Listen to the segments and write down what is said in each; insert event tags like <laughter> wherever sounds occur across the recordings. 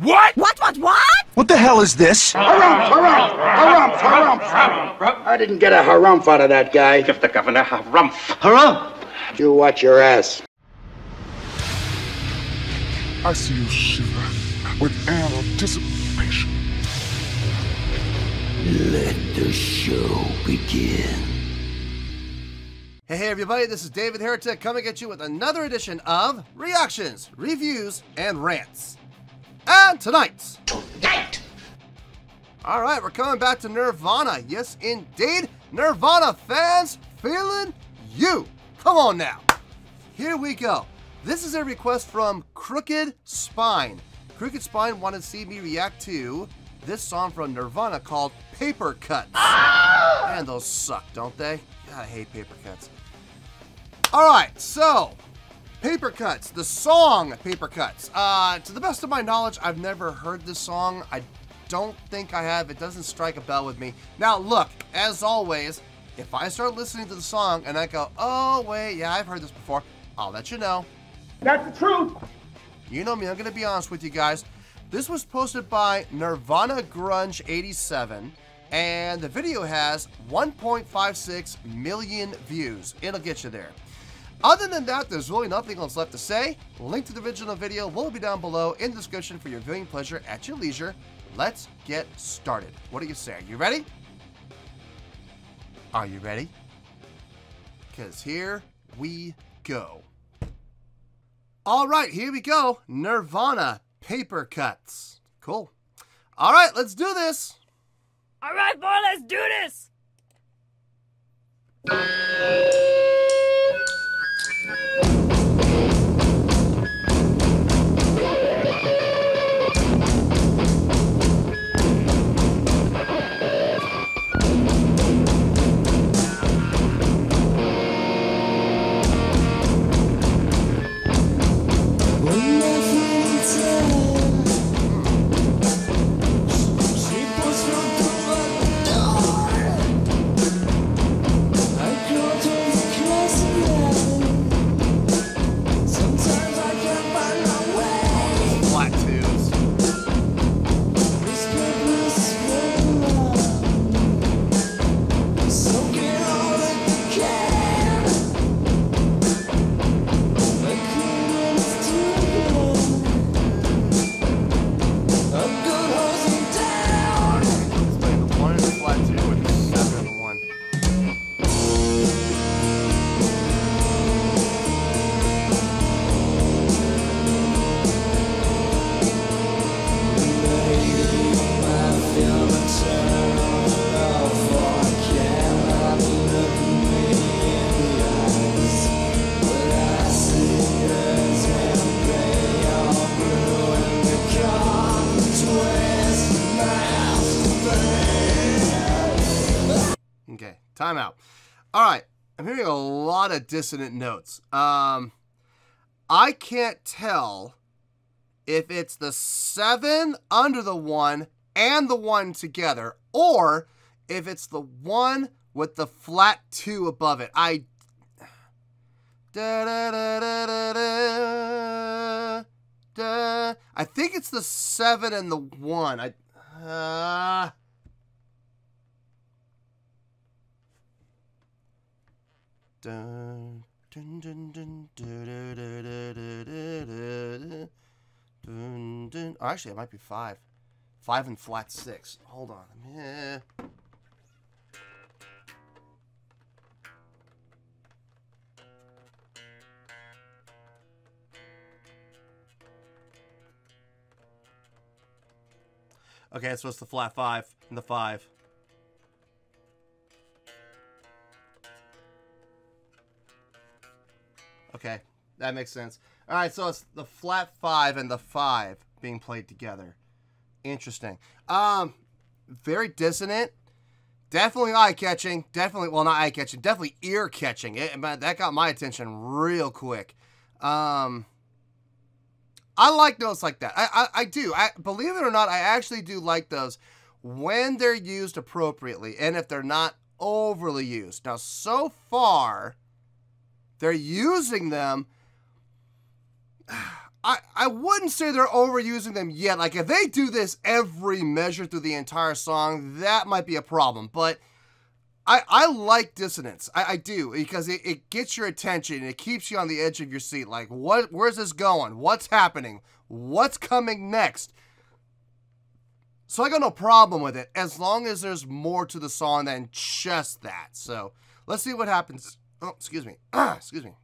What? What, what, what? What the hell is this? Harumph, harumph, harumph, harumph. I didn't get a harumph out of that guy. Give the governor a rump. Harumph. You watch your ass. I see you shiver with anticipation. Let the show begin. Hey, hey, everybody, this is David Heretic coming at you with another edition of Reactions, Reviews, and Rants. And tonight. Tonight! Alright, we're coming back to Nirvana. Yes, indeed. Nirvana fans feeling you. Come on now. Here we go. This is a request from Crooked Spine. Crooked Spine wanted to see me react to this song from Nirvana called Paper Cuts. Ah! And those suck, don't they? God, I hate paper cuts. Alright, so Paper Cuts, the song Paper Cuts. Uh, to the best of my knowledge, I've never heard this song. I don't think I have. It doesn't strike a bell with me. Now, look, as always, if I start listening to the song and I go, oh, wait, yeah, I've heard this before, I'll let you know. That's the truth. You know me, I'm going to be honest with you guys. This was posted by Nirvana Grunge 87, and the video has 1.56 million views. It'll get you there. Other than that, there's really nothing else left to say. Link to the original video will be down below in the description for your viewing pleasure at your leisure. Let's get started. What do you say? Are you ready? Are you ready? Because here we go. All right, here we go. Nirvana paper cuts. Cool. All right, let's do this. All right, boy, let's do this. Dissonant notes. Um, I can't tell if it's the seven under the one and the one together, or if it's the one with the flat two above it. I. Da, da, da, da, da, da, da. I think it's the seven and the one. I. Uh, Oh, actually, it might be five. Five and flat six. Hold on. Eh. Okay, so it's the flat five and the five. That makes sense. All right, so it's the flat five and the five being played together. Interesting. Um, very dissonant. Definitely eye catching. Definitely, well, not eye catching. Definitely ear catching. It, that got my attention real quick. Um, I like notes like that. I, I, I do. I believe it or not, I actually do like those when they're used appropriately and if they're not overly used. Now, so far, they're using them. I, I wouldn't say they're overusing them yet. Like, if they do this every measure through the entire song, that might be a problem. But I, I like dissonance. I, I do because it, it gets your attention and it keeps you on the edge of your seat. Like, what? Where's this going? What's happening? What's coming next? So I got no problem with it as long as there's more to the song than just that. So let's see what happens. Oh, excuse me. <clears throat> excuse me.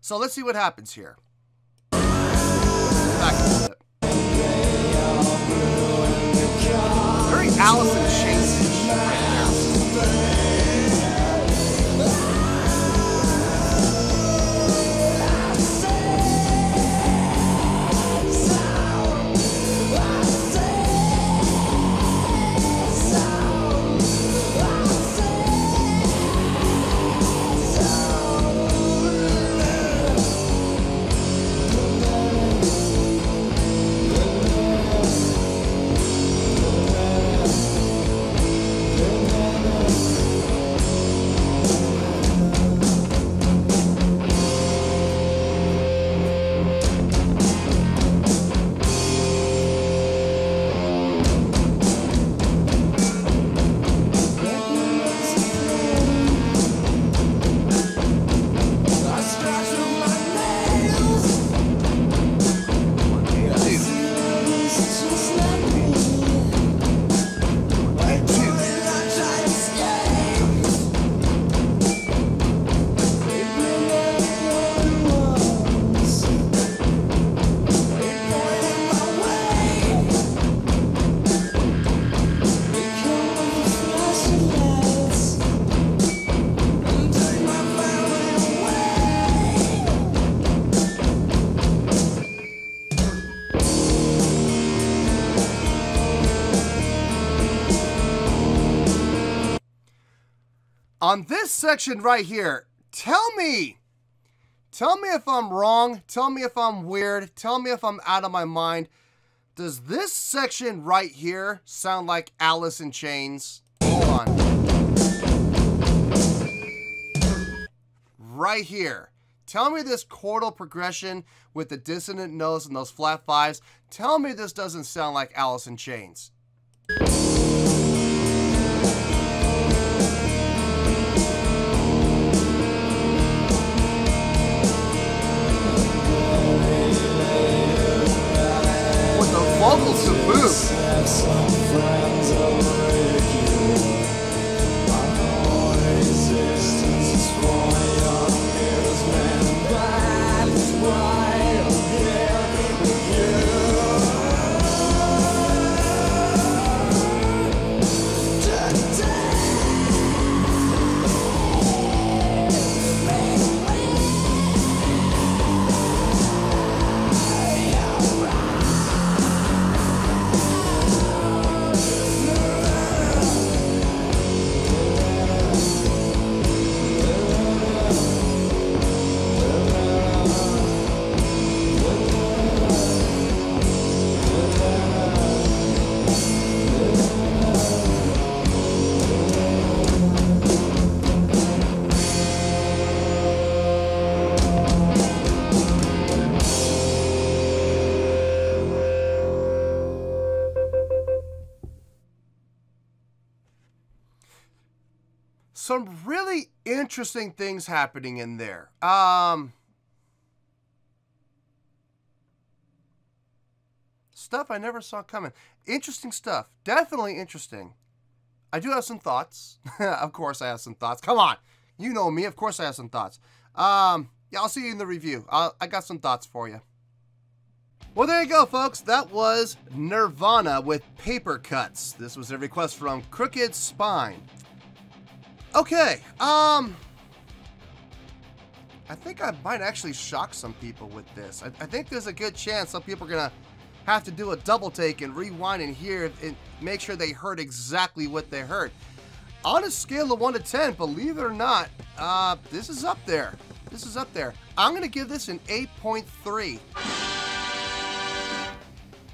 So let's see what happens here. Very Alice in Chains right. On this section right here, tell me, tell me if I'm wrong, tell me if I'm weird, tell me if I'm out of my mind. Does this section right here sound like Alice in Chains? Hold on. Right here. Tell me this chordal progression with the dissonant notes and those flat fives. Tell me this doesn't sound like Alice in Chains. Vocals to boot. Interesting things happening in there. Um, stuff I never saw coming. Interesting stuff. Definitely interesting. I do have some thoughts. <laughs> of course, I have some thoughts. Come on. You know me. Of course, I have some thoughts. Um, yeah, I'll see you in the review. i I got some thoughts for you. Well, there you go, folks. That was Nirvana with Paper Cuts. This was a request from Crooked Spine. Okay, um... I think I might actually shock some people with this. I, I think there's a good chance some people are going to have to do a double take and rewind and hear and make sure they heard exactly what they heard. On a scale of 1 to 10, believe it or not, uh, this is up there. This is up there. I'm going to give this an 8.3.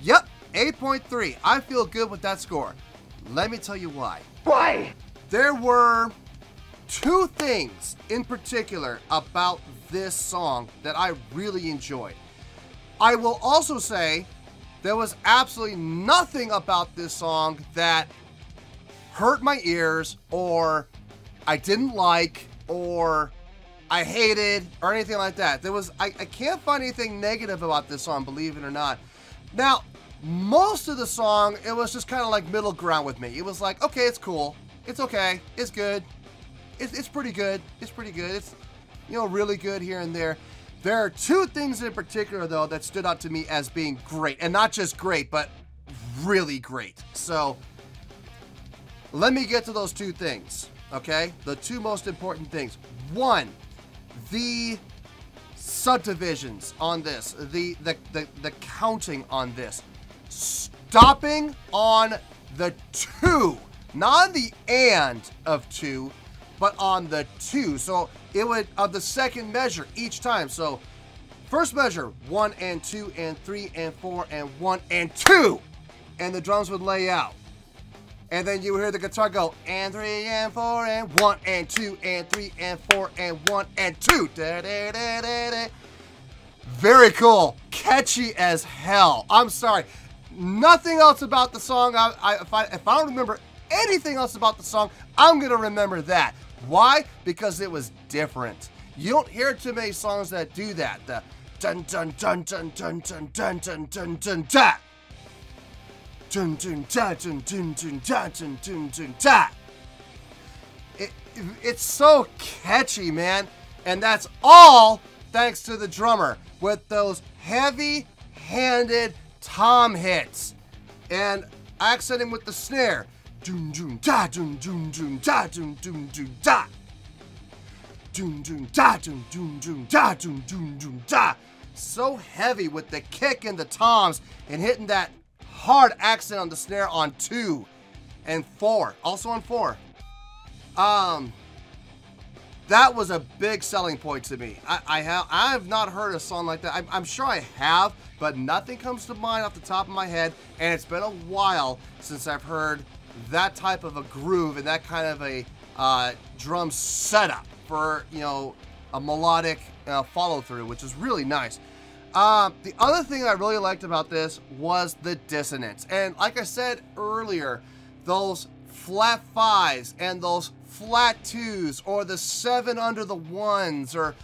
Yep, 8.3. I feel good with that score. Let me tell you why. Why? There were two things in particular about this song that I really enjoyed. I will also say there was absolutely nothing about this song that hurt my ears or I didn't like or I hated or anything like that. There was I, I can't find anything negative about this song, believe it or not. Now, most of the song, it was just kind of like middle ground with me. It was like, okay, it's cool. It's okay. It's good. It's, it's pretty good. It's pretty good. It's, you know, really good here and there. There are two things in particular, though, that stood out to me as being great. And not just great, but really great. So, let me get to those two things, okay? The two most important things. One, the subdivisions on this, the, the, the, the counting on this, stopping on the two, not the and of two, but on the two. So it would, of the second measure each time. So first measure, one and two and three and four and one and two. And the drums would lay out. And then you would hear the guitar go, and three and four and one and two and three and four and one and two. Da, da, da. Very cool. Catchy as hell. I'm sorry. Nothing else about the song. I, I, if, I, if I don't remember anything else about the song, I'm going to remember that. Why? Because it was different. You don't hear too many songs that do that. The dun dun dun dun dun dun dun dun dun dun dun. Dun dun da dun dun dun da dun dun dun. It, it's so catchy, man. And that's all thanks to the drummer with those heavy handed tom hits and accenting with the snare. Dun dun da dun dun dun da dun dun dun da. Dun dun da dun dun dun da dun dun dun da. So heavy with the kick and the toms and hitting that hard accent on the snare on two and four. Also on four. Um, that was a big selling point to me. I, I have I have not heard a song like that. I'm, I'm, sure I have, but nothing comes to mind off the top of my head. And it's been a while since I've heard that type of a groove and that kind of a uh, drum setup for you know a melodic uh, follow through, which is really nice. Um, the other thing I really liked about this was the dissonance, and like I said earlier, those flat fives and those flat twos or the seven under the ones or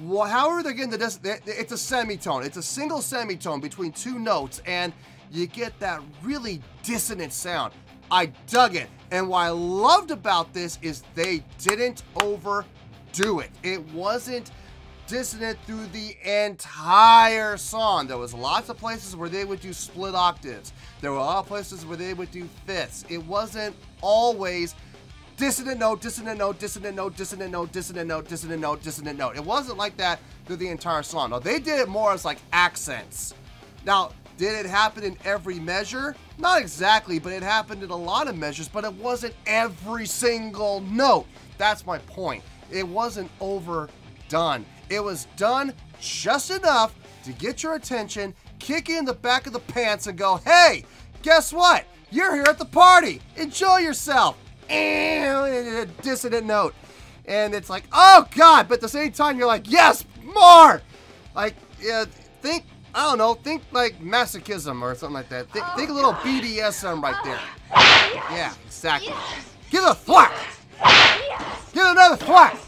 well, are they're getting the dis- it's a semitone. It's a single semitone between two notes, and you get that really dissonant sound. I dug it, and what I loved about this is they didn't overdo it. It wasn't dissonant through the entire song. There was lots of places where they would do split octaves. There were a lot of places where they would do fifths. It wasn't always dissonant note, dissonant note, dissonant note, dissonant note, dissonant note, dissonant note, dissonant note. It wasn't like that through the entire song. No, they did it more as like accents. Now, did it happen in every measure? Not exactly, but it happened in a lot of measures, but it wasn't every single note. That's my point. It wasn't overdone. It was done just enough to get your attention, kick you in the back of the pants, and go, hey, guess what? You're here at the party. Enjoy yourself. And a dissonant note. And it's like, oh God, but at the same time, you're like, yes, more. Like, yeah, think, I don't know, think like masochism or something like that. Think, oh, think a little BDSM right oh, there. Yeah, exactly. Give it a thwack. Give it another thwack.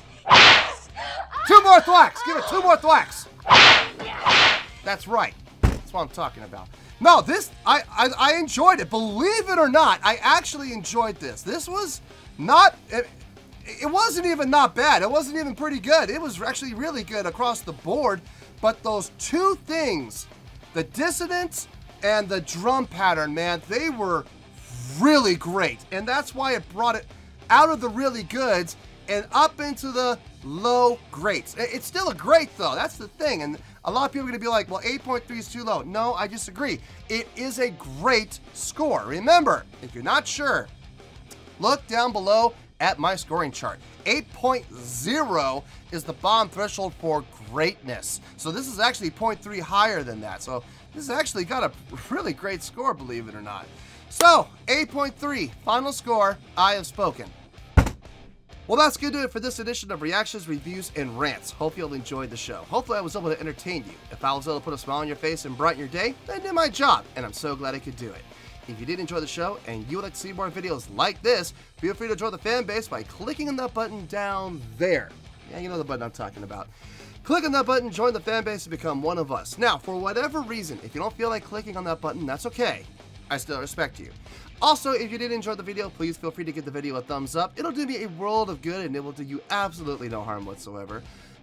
Two more thwacks. Give it two more thwacks. That's right. That's what I'm talking about. No, this I, I I enjoyed it. Believe it or not, I actually enjoyed this. This was not it, it wasn't even not bad. It wasn't even pretty good. It was actually really good across the board. But those two things, the dissonance and the drum pattern, man, they were really great. And that's why it brought it out of the really goods and up into the low greats. It's still a great though. That's the thing. And a lot of people are to be like, well, 8.3 is too low. No, I disagree. It is a great score. Remember, if you're not sure, look down below at my scoring chart. 8.0 is the bomb threshold for greatness. So this is actually 0.3 higher than that. So this has actually got a <laughs> really great score, believe it or not. So 8.3, final score, I have spoken. Well, that's going to do it for this edition of Reactions, Reviews, and Rants. Hope you'll enjoy the show. Hopefully, I was able to entertain you. If I was able to put a smile on your face and brighten your day, then I did my job, and I'm so glad I could do it. If you did enjoy the show and you would like to see more videos like this, feel free to join the fan base by clicking on that button down there. Yeah, you know the button I'm talking about. Click on that button, join the fan base, and become one of us. Now, for whatever reason, if you don't feel like clicking on that button, that's okay. I still respect you. Also, if you did enjoy the video, please feel free to give the video a thumbs up. It'll do me a world of good and it will do you absolutely no harm whatsoever.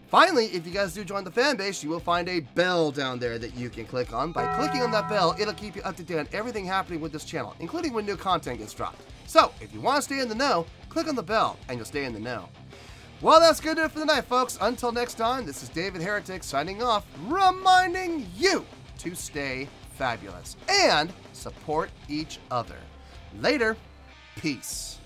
Finally, if you guys do join the fan base, you will find a bell down there that you can click on. By clicking on that bell, it'll keep you up to date on everything happening with this channel, including when new content gets dropped. So, if you want to stay in the know, click on the bell and you'll stay in the know. Well, that's going to do for the night, folks. Until next time, this is David Heretic signing off, reminding you to stay fabulous and support each other. Later, peace.